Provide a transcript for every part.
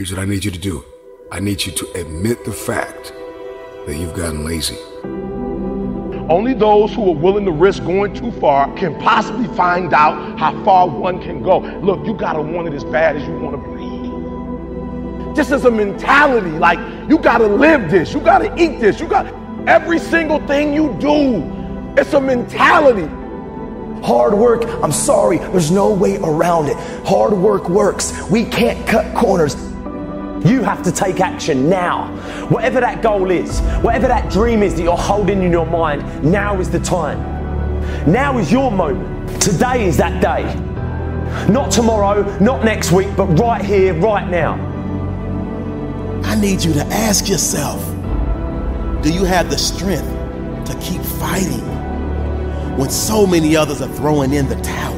Here's what I need you to do. I need you to admit the fact that you've gotten lazy. Only those who are willing to risk going too far can possibly find out how far one can go. Look, you gotta want it as bad as you wanna breathe. This is a mentality, like you gotta live this, you gotta eat this, you got every single thing you do. It's a mentality. Hard work, I'm sorry, there's no way around it. Hard work works. We can't cut corners. You have to take action now. Whatever that goal is, whatever that dream is that you're holding in your mind, now is the time. Now is your moment. Today is that day. Not tomorrow, not next week, but right here, right now. I need you to ask yourself do you have the strength to keep fighting when so many others are throwing in the towel?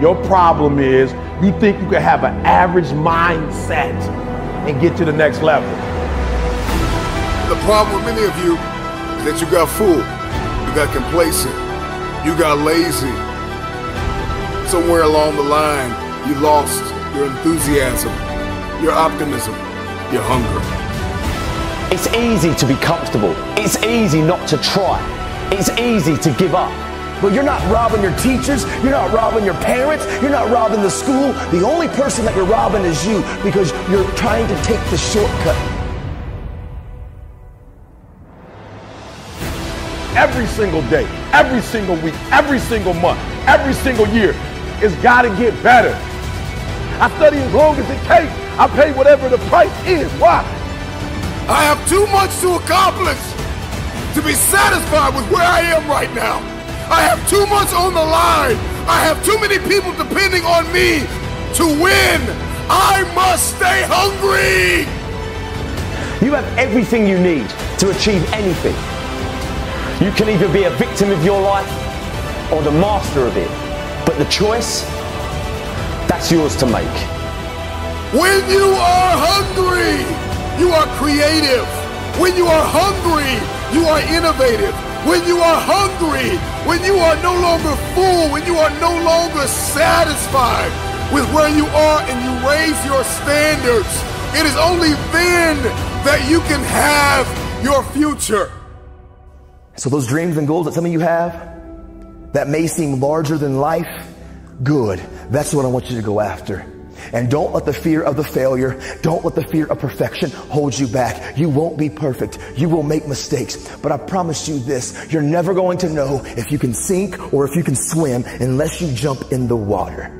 Your problem is you think you can have an average mindset and get to the next level. The problem with many of you is that you got fooled, you got complacent, you got lazy. Somewhere along the line, you lost your enthusiasm, your optimism, your hunger. It's easy to be comfortable. It's easy not to try. It's easy to give up. But you're not robbing your teachers, you're not robbing your parents, you're not robbing the school. The only person that you're robbing is you because you're trying to take the shortcut. Every single day, every single week, every single month, every single year, it's gotta get better. I study as long as it takes. I pay whatever the price is. Why? I have too much to accomplish to be satisfied with where I am right now. I have too much on the line. I have too many people depending on me to win. I must stay hungry. You have everything you need to achieve anything. You can either be a victim of your life or the master of it. But the choice, that's yours to make. When you are hungry, you are creative. When you are hungry, you are innovative. When you are hungry, when you are no longer full, when you are no longer satisfied with where you are and you raise your standards, it is only then that you can have your future. So, those dreams and goals that some of you have that may seem larger than life, good. That's what I want you to go after. And don't let the fear of the failure, don't let the fear of perfection hold you back. You won't be perfect. You will make mistakes. But I promise you this, you're never going to know if you can sink or if you can swim unless you jump in the water.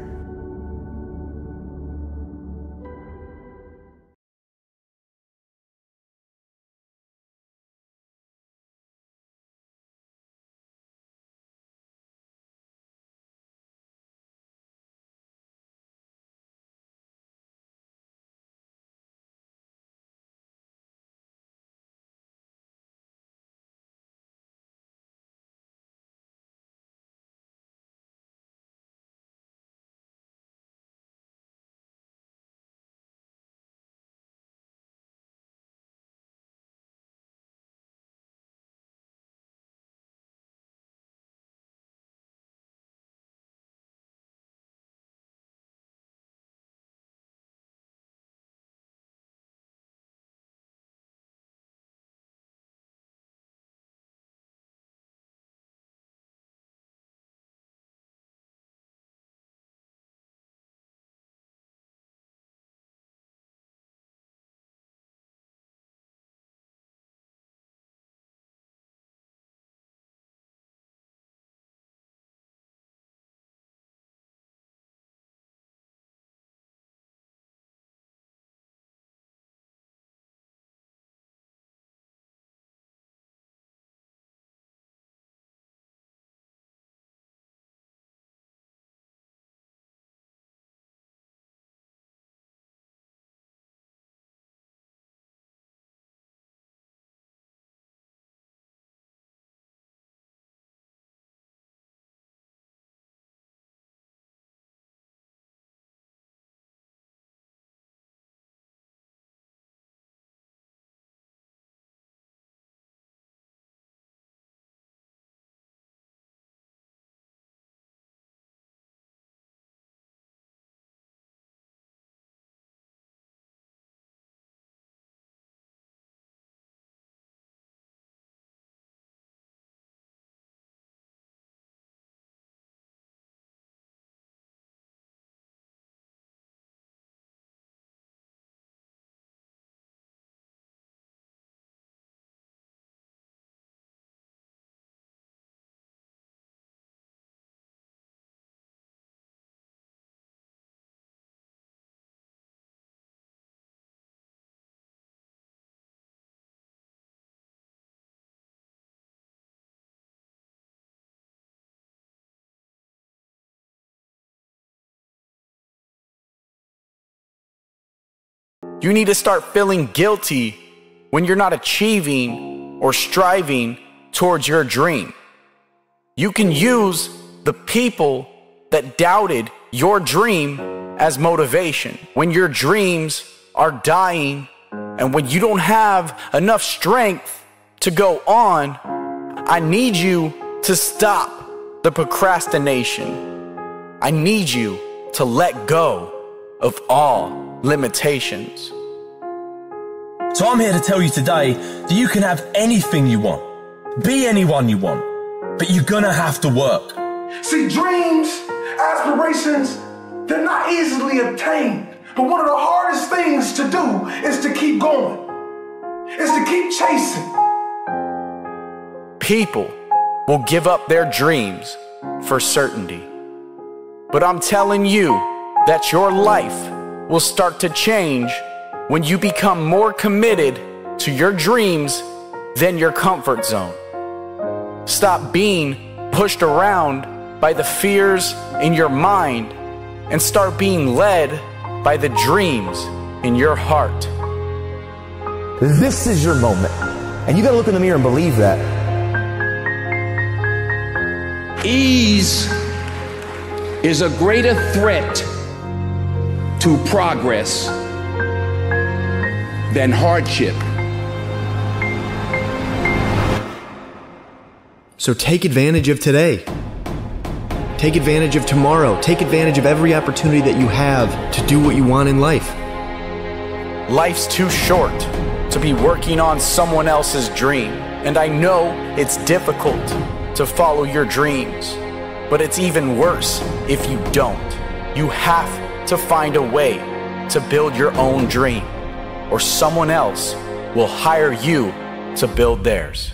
You need to start feeling guilty when you're not achieving or striving towards your dream. You can use the people that doubted your dream as motivation. When your dreams are dying and when you don't have enough strength to go on, I need you to stop the procrastination. I need you to let go of all limitations. So I'm here to tell you today that you can have anything you want, be anyone you want, but you're gonna have to work. See, dreams, aspirations, they're not easily obtained. But one of the hardest things to do is to keep going, is to keep chasing. People will give up their dreams for certainty. But I'm telling you that your life will start to change when you become more committed to your dreams than your comfort zone. Stop being pushed around by the fears in your mind and start being led by the dreams in your heart. This is your moment. And you gotta look in the mirror and believe that. Ease is a greater threat to progress than hardship. So take advantage of today. Take advantage of tomorrow. Take advantage of every opportunity that you have to do what you want in life. Life's too short to be working on someone else's dream. And I know it's difficult to follow your dreams, but it's even worse if you don't. You have to find a way to build your own dream, or someone else will hire you to build theirs.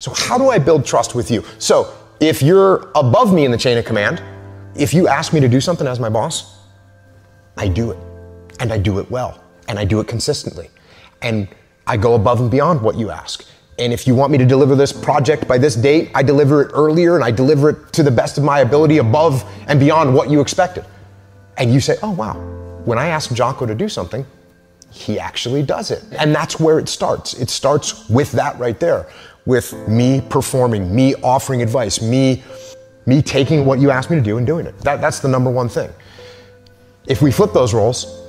So, how do I build trust with you? So, if you're above me in the chain of command, if you ask me to do something as my boss, I do it. And I do it well. And I do it consistently. And I go above and beyond what you ask. And if you want me to deliver this project by this date, I deliver it earlier and I deliver it to the best of my ability above and beyond what you expected. And you say, oh, wow, when I ask Jocko to do something, he actually does it. And that's where it starts. It starts with that right there with me performing, me offering advice, me me taking what you asked me to do and doing it. That, that's the number one thing. If we flip those roles,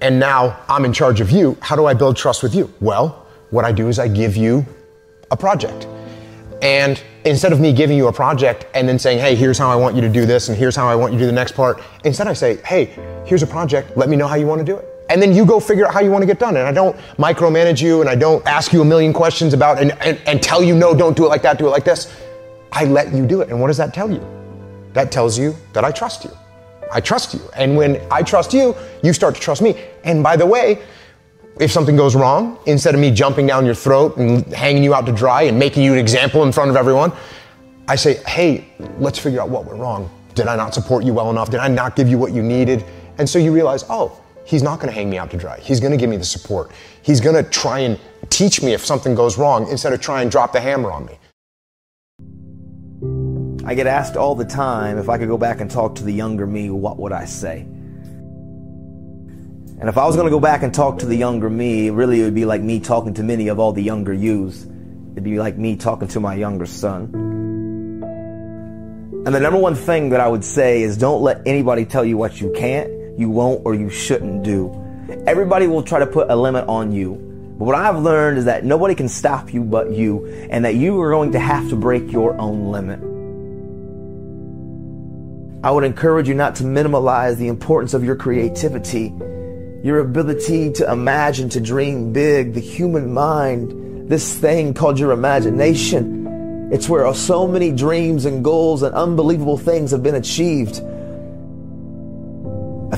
and now I'm in charge of you, how do I build trust with you? Well, what I do is I give you a project. And instead of me giving you a project and then saying, hey, here's how I want you to do this and here's how I want you to do the next part, instead I say, hey, here's a project, let me know how you want to do it and then you go figure out how you want to get done. And I don't micromanage you and I don't ask you a million questions about and, and, and tell you, no, don't do it like that, do it like this. I let you do it. And what does that tell you? That tells you that I trust you. I trust you. And when I trust you, you start to trust me. And by the way, if something goes wrong, instead of me jumping down your throat and hanging you out to dry and making you an example in front of everyone, I say, hey, let's figure out what went wrong. Did I not support you well enough? Did I not give you what you needed? And so you realize, oh, he's not going to hang me out to dry. He's going to give me the support. He's going to try and teach me if something goes wrong instead of try and drop the hammer on me. I get asked all the time if I could go back and talk to the younger me, what would I say? And if I was going to go back and talk to the younger me, really it would be like me talking to many of all the younger yous. It'd be like me talking to my younger son. And the number one thing that I would say is don't let anybody tell you what you can't you won't or you shouldn't do. Everybody will try to put a limit on you. But what I've learned is that nobody can stop you but you, and that you are going to have to break your own limit. I would encourage you not to minimalize the importance of your creativity, your ability to imagine, to dream big, the human mind, this thing called your imagination. It's where so many dreams and goals and unbelievable things have been achieved.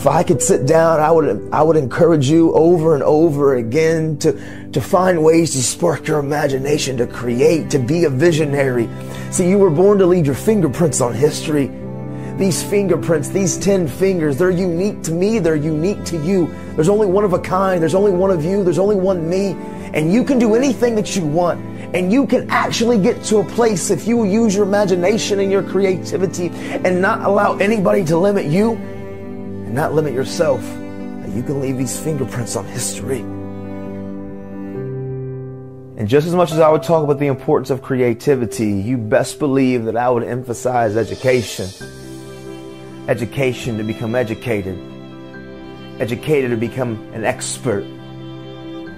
If I could sit down, I would, I would encourage you over and over again to, to find ways to spark your imagination, to create, to be a visionary. See, you were born to leave your fingerprints on history. These fingerprints, these 10 fingers, they're unique to me, they're unique to you. There's only one of a kind, there's only one of you, there's only one me. And you can do anything that you want. And you can actually get to a place if you use your imagination and your creativity and not allow anybody to limit you and not limit yourself, that you can leave these fingerprints on history. And just as much as I would talk about the importance of creativity, you best believe that I would emphasize education. Education to become educated. Educated to become an expert.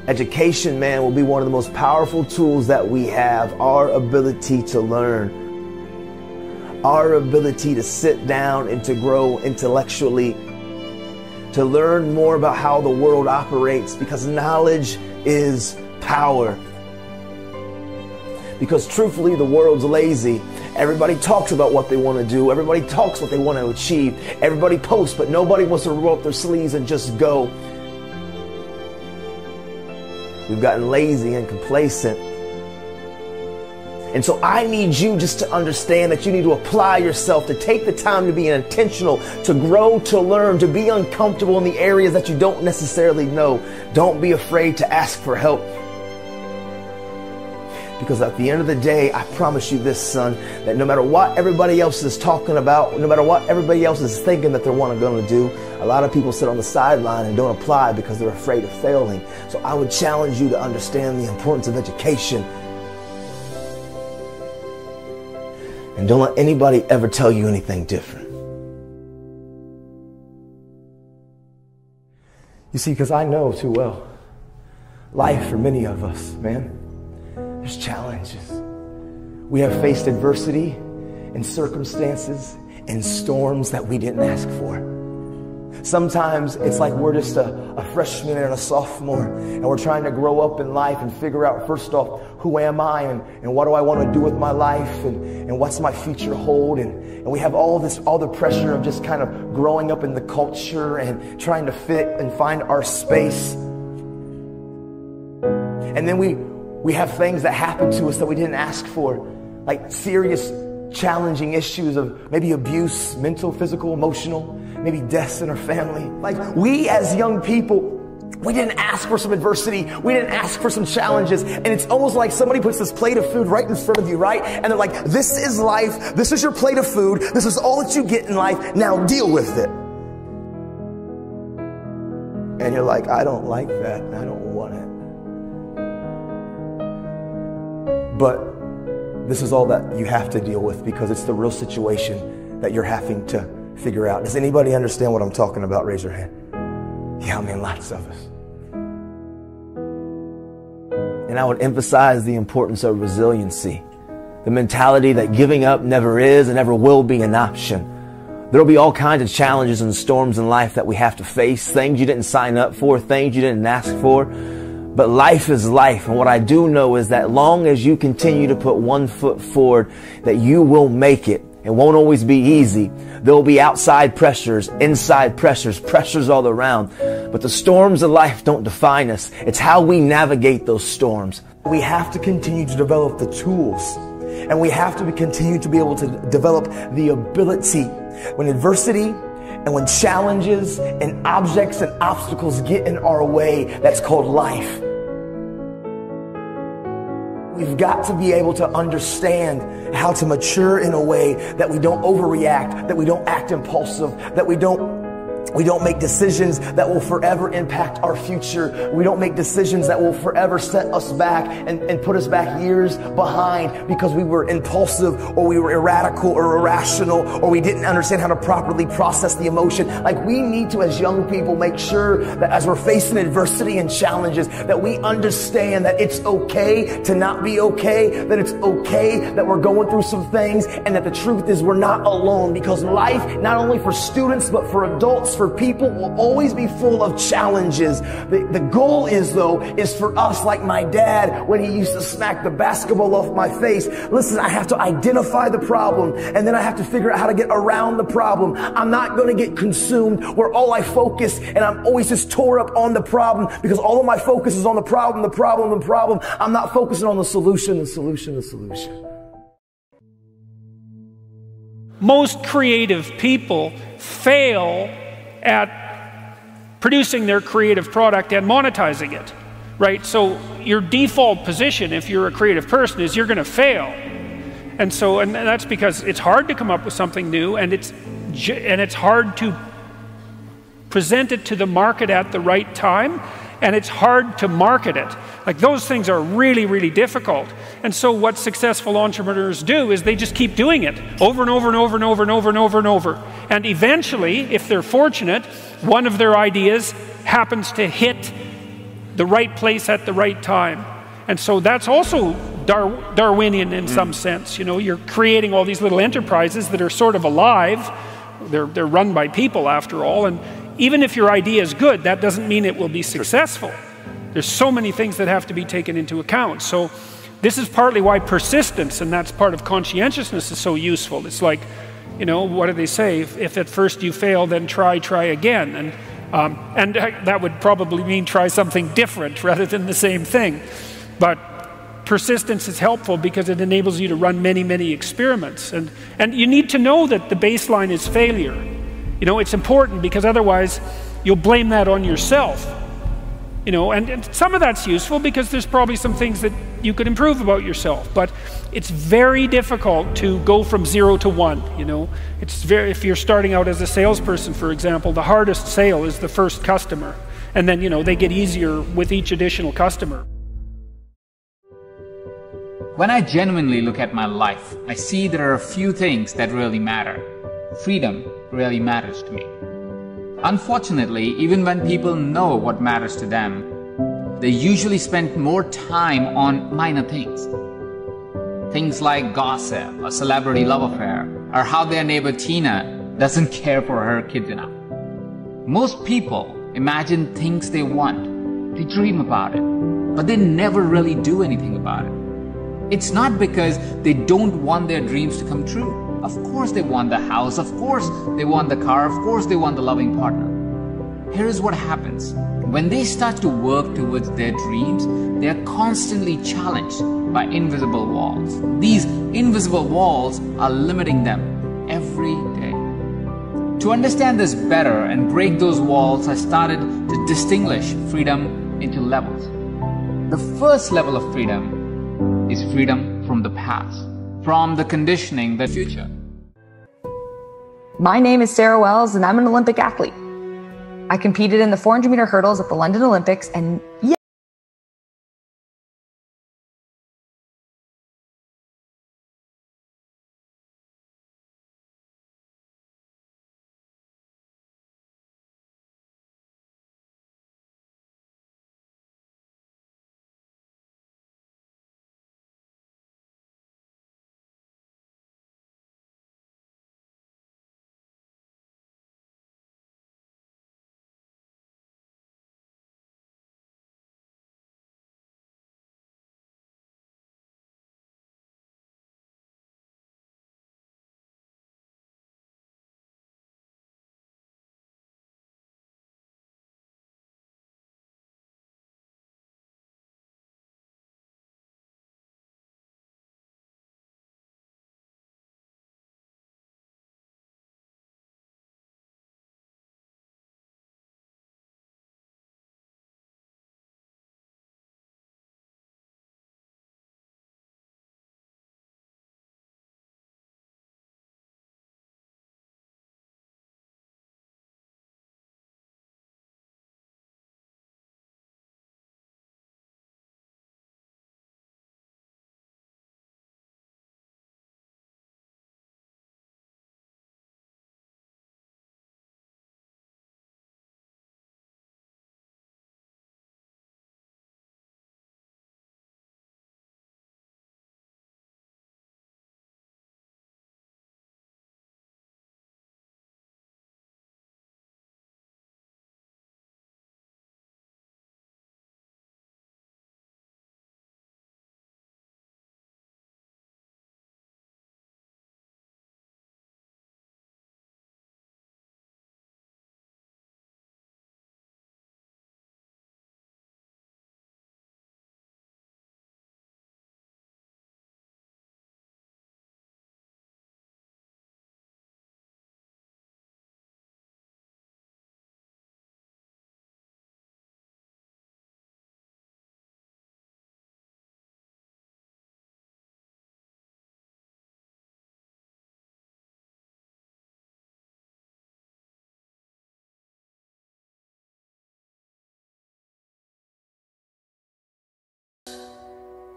Education, man, will be one of the most powerful tools that we have. Our ability to learn. Our ability to sit down and to grow intellectually to learn more about how the world operates because knowledge is power. Because truthfully, the world's lazy. Everybody talks about what they want to do. Everybody talks what they want to achieve. Everybody posts, but nobody wants to roll up their sleeves and just go. We've gotten lazy and complacent. And so I need you just to understand that you need to apply yourself, to take the time to be intentional, to grow, to learn, to be uncomfortable in the areas that you don't necessarily know. Don't be afraid to ask for help. Because at the end of the day, I promise you this, son, that no matter what everybody else is talking about, no matter what everybody else is thinking that they're going to do, a lot of people sit on the sideline and don't apply because they're afraid of failing. So I would challenge you to understand the importance of education And don't let anybody ever tell you anything different. You see, because I know too well, life for many of us, man, there's challenges. We have faced adversity and circumstances and storms that we didn't ask for. Sometimes it's like we're just a, a, freshman and a sophomore, and we're trying to grow up in life and figure out, first off, who am I and, and what do I want to do with my life and, and what's my future hold. And, and we have all this, all the pressure of just kind of growing up in the culture and trying to fit and find our space. And then we We have things that happen to us that we didn't ask for, like serious, challenging issues of maybe abuse, mental, physical, emotional, maybe deaths in our family. Like we as young people, we didn't ask for some adversity. We didn't ask for some challenges. And it's almost like somebody puts this plate of food right in front of you, right? And they're like, this is life. This is your plate of food. This is all that you get in life. Now deal with it. And you're like, I don't like that. I don't want it. But this is all that you have to deal with because it's the real situation that you're having to figure out. Does anybody understand what I'm talking about? Raise your hand. Yeah, I mean, lots of us. And I would emphasize the importance of resiliency, the mentality that giving up never is and never will be an option. There'll be all kinds of challenges and storms in life that we have to face, things you didn't sign up for, things you didn't ask for. But life is life. And what I do know is that long as you continue to put one foot forward, that you will make it. It won't always be easy. There will be outside pressures, inside pressures, pressures all around. But the storms of life don't define us. It's how we navigate those storms. We have to continue to develop the tools and we have to continue to be able to develop the ability when adversity and when challenges and objects and obstacles get in our way, that's called life. We've got to be able to understand how to mature in a way that we don't overreact, that we don't act impulsive, that we don't we don't make decisions that will forever impact our future. We don't make decisions that will forever set us back and, and put us back years behind because we were impulsive or we were erratical or irrational or we didn't understand how to properly process the emotion. Like we need to, as young people, make sure that as we're facing adversity and challenges, that we understand that it's okay to not be okay, that it's okay that we're going through some things, and that the truth is we're not alone because life, not only for students, but for adults, for people will always be full of challenges. The, the goal is though, is for us, like my dad, when he used to smack the basketball off my face. Listen, I have to identify the problem and then I have to figure out how to get around the problem. I'm not going to get consumed where all I focus and I'm always just tore up on the problem because all of my focus is on the problem, the problem, the problem. I'm not focusing on the solution, the solution, the solution. Most creative people fail at producing their creative product and monetizing it, right? So your default position, if you're a creative person, is you're going to fail. And so, and that's because it's hard to come up with something new, and it's and it's hard to present it to the market at the right time, and it's hard to market it. Like those things are really, really difficult. And so what successful entrepreneurs do is they just keep doing it over and over and over and over and over and over and over. And eventually, if they're fortunate, one of their ideas happens to hit the right place at the right time. And so that's also Dar Darwinian in mm. some sense. You know, you're creating all these little enterprises that are sort of alive. They're, they're run by people after all. And even if your idea is good, that doesn't mean it will be successful. There's so many things that have to be taken into account. So this is partly why persistence, and that's part of conscientiousness, is so useful. It's like, you know, what do they say? If, if at first you fail, then try, try again. And, um, and that would probably mean try something different rather than the same thing. But persistence is helpful because it enables you to run many, many experiments. And, and you need to know that the baseline is failure. You know, it's important because otherwise you'll blame that on yourself. You know, and, and, some of that's useful because there's probably some things that you could improve about yourself. But it's very difficult to go from zero to one. You know, it's very if you're starting out as a salesperson, for example, the hardest sale is the first customer, and then you know they get easier with each additional customer. When I genuinely look at my life, I see there are a few things that really matter. Freedom really matters to me. Unfortunately, even when people know what matters to them, they usually spend more time on minor things. Things like gossip, a celebrity love affair, or how their neighbor Tina doesn't care for her kids enough. Most people imagine things they want, they dream about it, but they never really do anything about it. It's not because they don't want their dreams to come true. Of course they want the house, of course they want the car, of course they want the loving partner. here is what happens. When they start to work towards their dreams, they are constantly challenged by invisible walls. These invisible walls are limiting them every day. To understand this better and break those walls, I started to distinguish freedom into levels. The first level of freedom is freedom from the past, from the conditioning, the future. My name is Sarah Wells, and I'm an Olympic athlete. I competed in the 400 meter hurdles at the London Olympics, and yeah.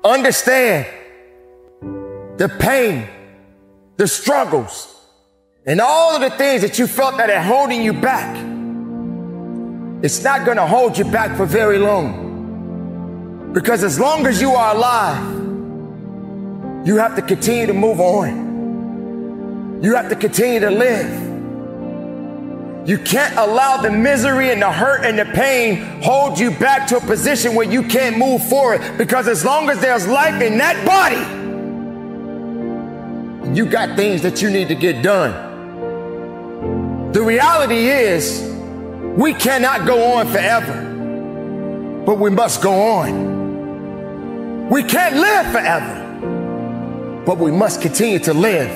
Understand the pain, the struggles, and all of the things that you felt that are holding you back. It's not going to hold you back for very long. Because as long as you are alive, you have to continue to move on. You have to continue to live. You can't allow the misery and the hurt and the pain hold you back to a position where you can't move forward because as long as there's life in that body, you got things that you need to get done. The reality is, we cannot go on forever, but we must go on. We can't live forever, but we must continue to live.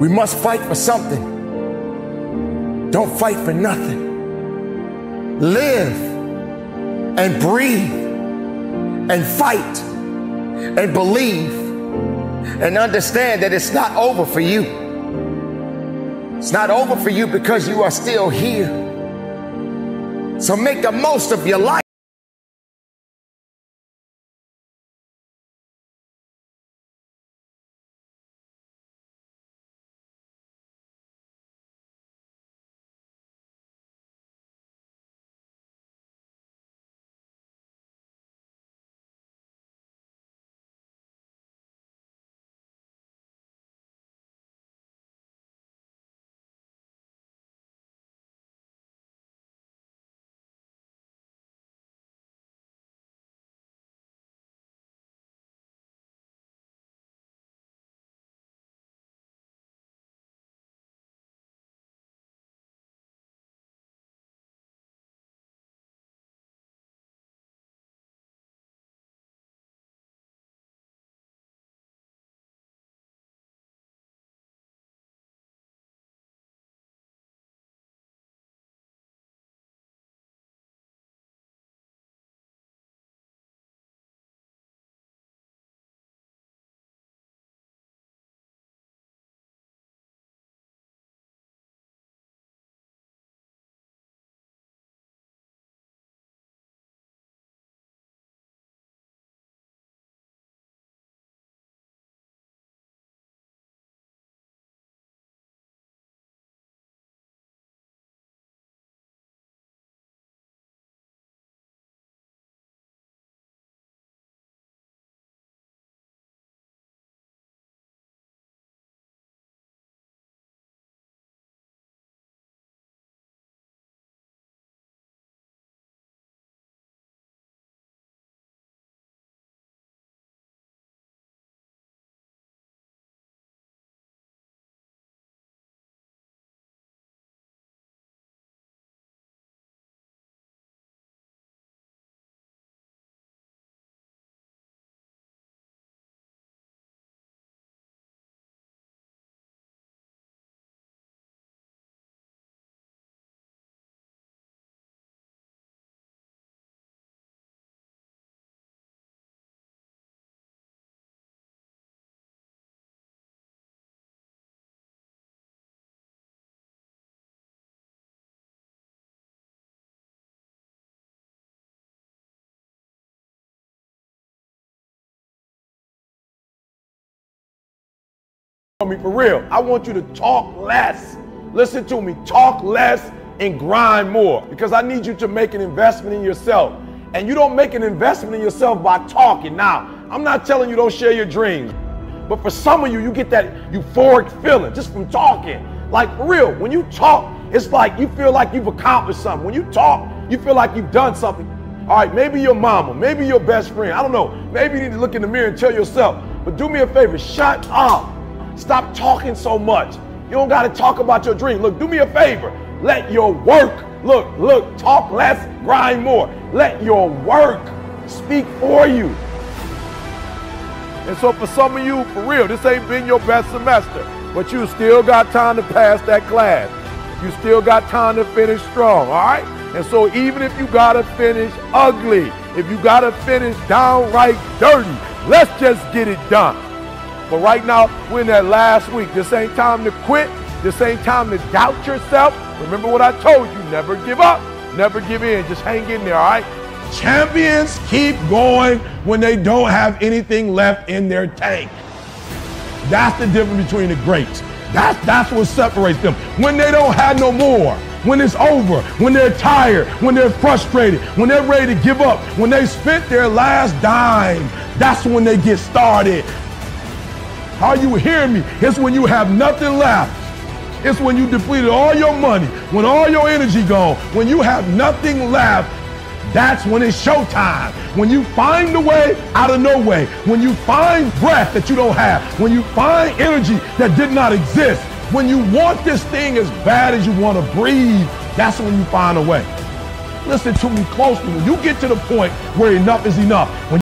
We must fight for something. Don't fight for nothing. Live and breathe and fight and believe and understand that it's not over for you. It's not over for you because you are still here. So make the most of your life. Me for real. I want you to talk less. Listen to me. Talk less and grind more because I need you to make an investment in yourself. And you don't make an investment in yourself by talking. Now, I'm not telling you don't share your dreams, but for some of you, you get that euphoric feeling just from talking. Like for real, when you talk, it's like you feel like you've accomplished something. When you talk, you feel like you've done something. All right, maybe your mama, maybe your best friend. I don't know. Maybe you need to look in the mirror and tell yourself, but do me a favor, shut up. Stop talking so much. You don't got to talk about your dream. Look, do me a favor. Let your work, look, look, talk less, grind more. Let your work speak for you. And so for some of you, for real, this ain't been your best semester, but you still got time to pass that class. You still got time to finish strong, all right? And so even if you gotta finish ugly, if you gotta finish downright dirty, let's just get it done. But right now, we're in that last week. This ain't time to quit. This ain't time to doubt yourself. Remember what I told you. Never give up. Never give in. Just hang in there, all right? Champions keep going when they don't have anything left in their tank. That's the difference between the greats. That's, that's what separates them. When they don't have no more, when it's over, when they're tired, when they're frustrated, when they're ready to give up, when they spent their last dime, that's when they get started. Are you hearing me? It's when you have nothing left. It's when you depleted all your money, when all your energy gone, when you have nothing left. That's when it's showtime. When you find a way out of no way. When you find breath that you don't have. When you find energy that did not exist. When you want this thing as bad as you want to breathe, that's when you find a way. Listen to me closely. When you get to the point where enough is enough, when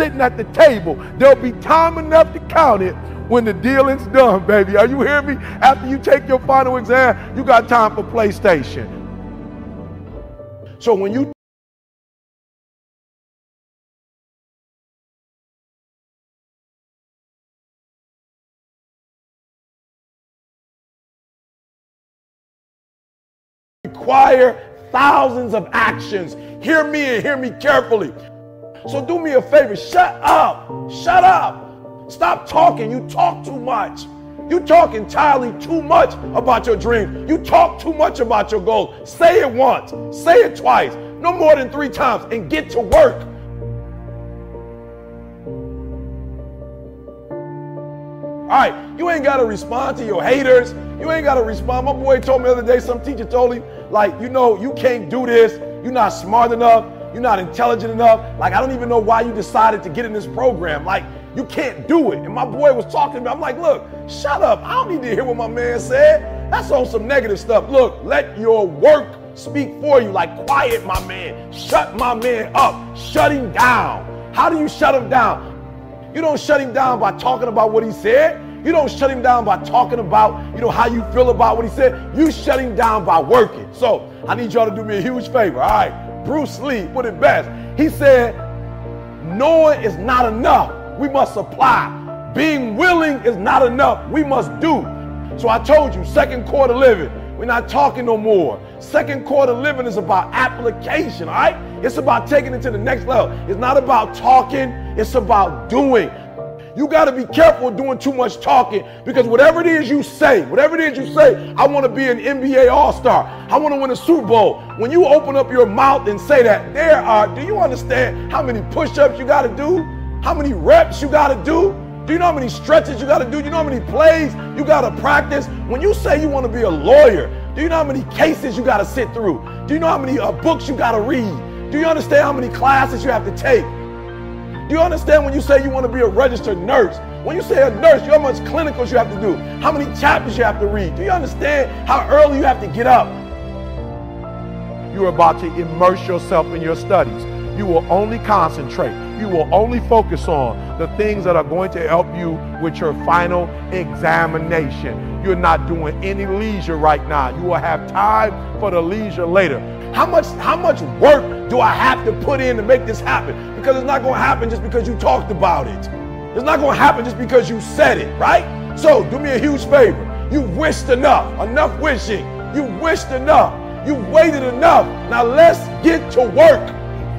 sitting at the table, there'll be time enough to count it when the dealing's done, baby. Are you hearing me? After you take your final exam, you got time for PlayStation. So when you require thousands of actions. Hear me and hear me carefully. So do me a favor, shut up. Shut up. Stop talking. You talk too much. You talk entirely too much about your dreams. You talk too much about your goals. Say it once, say it twice, no more than three times, and get to work. All right, you ain't got to respond to your haters. You ain't got to respond. My boy told me the other day, some teacher told him, like, you know, you can't do this. You're not smart enough. You're not intelligent enough. Like, I don't even know why you decided to get in this program. Like, you can't do it. And my boy was talking to me. I'm like, look, shut up. I don't need to hear what my man said. That's on some negative stuff. Look, let your work speak for you. Like, quiet my man. Shut my man up. Shut him down. How do you shut him down? You don't shut him down by talking about what he said. You don't shut him down by talking about, you know, how you feel about what he said. You shut him down by working. So I need y'all to do me a huge favor. All right. Bruce Lee put it best. He said, knowing is not enough. We must supply. Being willing is not enough. We must do. So I told you, second quarter living. We're not talking no more. Second quarter living is about application, all right? It's about taking it to the next level. It's not about talking, it's about doing. You got to be careful doing too much talking because whatever it is you say, whatever it is you say, I want to be an NBA All Star. I want to win a Super Bowl. When you open up your mouth and say that, there are, do you understand how many push ups you got to do? how many reps you got to do? Do you know how many stretches you got to do? Do you know how many plays you got to practice? When you say you want to be a lawyer, do you know how many cases you got to sit through? Do you know how many uh, books you got to read? Do you understand how many classes you have to take? Do you understand when you say you want to be a registered nurse? When you say a nurse, you how much clinicals you have to do, how many chapters you have to read. Do you understand how early you have to get up? You're about to immerse yourself in your studies. You will only concentrate. You will only focus on the things that are going to help you with your final examination. You're not doing any leisure right now. You will have time for the leisure later. How much, how much work do I have to put in to make this happen? Because it's not going to happen just because you talked about it. It's not going to happen just because you said it, right? So do me a huge favor. You wished enough, enough wishing. You wished enough. You waited enough. Now let's get to work.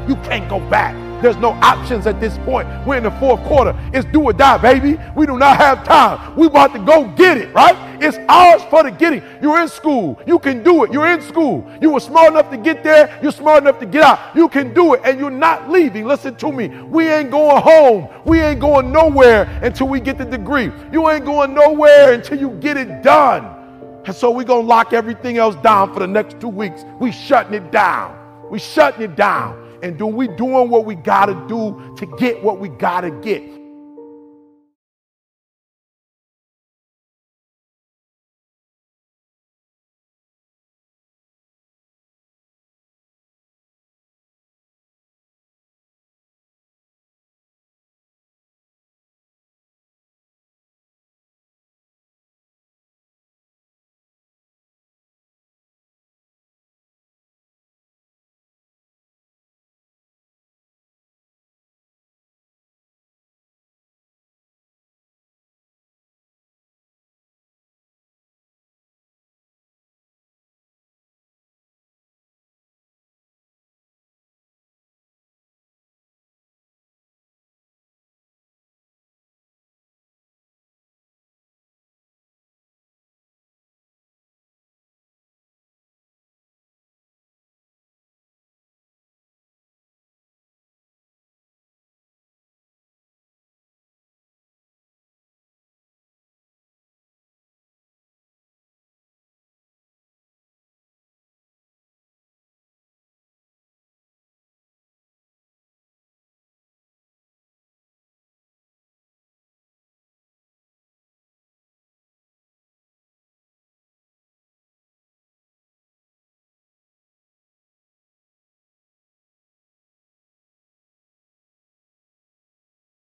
You can't go back. There's no options at this point. We're in the fourth quarter. It's do or die, baby. We do not have time. We about to go get it, right? It's ours for the getting. You're in school. You can do it. You're in school. You were smart enough to get there. You're smart enough to get out. You can do it, and you're not leaving. Listen to me. We ain't going home. We ain't going nowhere until we get the degree. You ain't going nowhere until you get it done. And so we're going to lock everything else down for the next two weeks. We shutting it down. We shutting it down and do we doing what we got to do to get what we got to get.